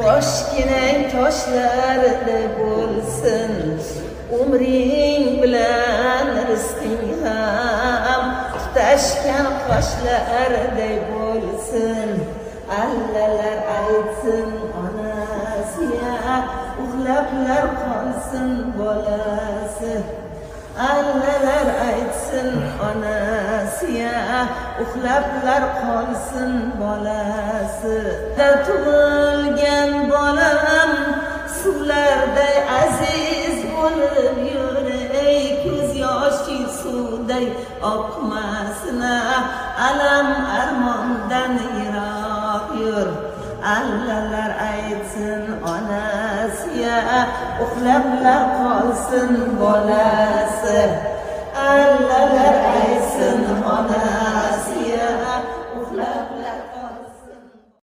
boshginang toshlarda bo'lsin umring bilan rizqing ham tutashgan qoshlarday bo'lsin allalar aytsin onasiya uxlablar qolsin bolasi allalar aytsin ya uxlablar qolsin bolasi. Tug'ilgan bolam suvlarday aziz bo'lib yuray ko'z yoshi suvday oqmasin alam armondan yiroq yur. Allalar aytsin onasiya uxlablar qolsin bolasi. alcohol